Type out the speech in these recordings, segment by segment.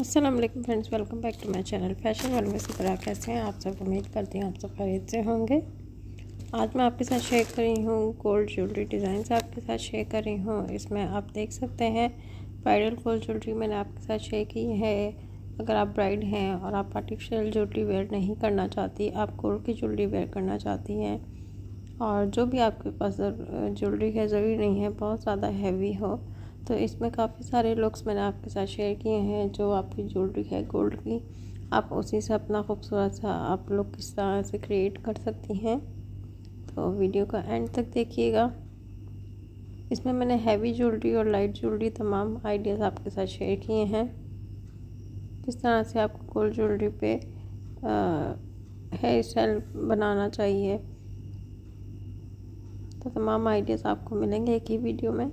Aslam friends welcome back to my channel fashion world में तरह कैसे हैं? आप सब उम्मीद करती हैं आप सब खरीद से होंगे। आज मैं आपके साथ शेयर कर रही हूँ गोल्ड ज्वेलरी डिज़ाइन आपके साथ शेयर कर रही हूँ। इसमें आप देख सकते हैं ब्राइडल गोल्ड ज्वेलरी मैंने आपके साथ शेयर की है। अगर आप ब्राइड हैं और आप आर्टिफिशियल ज्वेलरी वेयर नहीं करना चाहती, आप गोल्ड की ज्वेलरी वेयर करना चाहती हैं, और जो भी आपके पास ज्वेलरी है, ज़रूरी नहीं है, बहुत ज़्यादा हैवी हो तो इसमें काफ़ी सारे लुक्स मैंने आपके साथ शेयर किए हैं, जो आपकी ज्वेलरी है गोल्ड की। आप उसी से अपना खूबसूरत सा आप लुक किस तरह से क्रिएट कर सकती हैं। तो वीडियो का एंड तक देखिएगा। इसमें मैंने हैवी ज्वेलरी और लाइट ज्वेलरी तमाम आइडियाज़ आपके साथ शेयर किए हैं। किस तरह से आपको गोल्ड ज्वेलरी पे हेयर स्टाइल बनाना चाहिए। तो तमाम आइडियाज़ आपको मिलेंगे एक ही वीडियो में।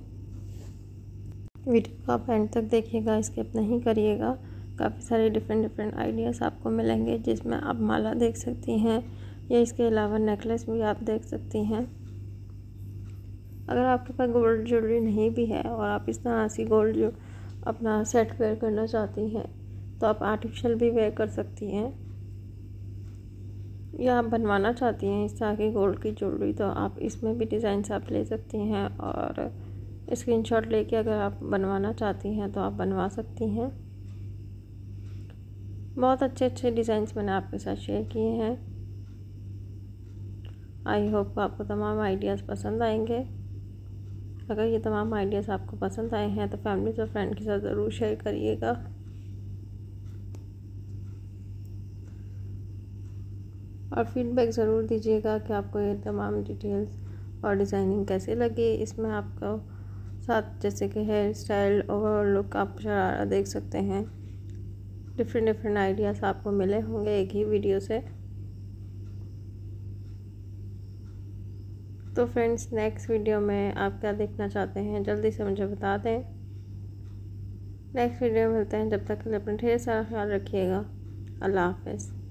वीडियो को आप एंड तक देखिएगा स्किप नहीं करिएगा। काफ़ी सारे डिफरेंट डिफरेंट आइडियाज़ आपको मिलेंगे, जिसमें आप माला देख सकती हैं, या इसके अलावा नेकलेस भी आप देख सकती हैं। अगर आपके पास गोल्ड ज्वेलरी नहीं भी है और आप इस तरह से गोल्ड जो अपना सेट वेयर करना चाहती हैं तो आप आर्टिफिशियल भी वेयर कर सकती हैं। या आप बनवाना चाहती हैं इस तरह की गोल्ड की ज्वेलरी तो आप इसमें भी डिज़ाइन आप ले सकती हैं और स्क्रीनशॉट लेके अगर आप बनवाना चाहती हैं तो आप बनवा सकती हैं। बहुत अच्छे अच्छे डिज़ाइंस मैंने आपके साथ शेयर किए हैं। आई होप आपको तमाम आइडियाज़ पसंद आएँगे। अगर ये तमाम आइडियाज़ आपको पसंद आए हैं तो फैमिली और फ्रेंड के साथ ज़रूर शेयर करिएगा। और फीडबैक ज़रूर दीजिएगा कि आपको ये तमाम डिटेल्स और डिज़ाइनिंग कैसे लगे। इसमें आपको साथ जैसे कि हेयर स्टाइल और लुक आप शरारा देख सकते हैं। डिफरेंट डिफरेंट आइडियाज़ आपको मिले होंगे एक ही वीडियो से। तो फ्रेंड्स नेक्स्ट वीडियो में आप क्या देखना चाहते हैं, जल्दी से मुझे बता दें। नेक्स्ट वीडियो में मिलते हैं, जब तक के लिए अपना ढेर सारा ख्याल रखिएगा। अल्लाह हाफिज़।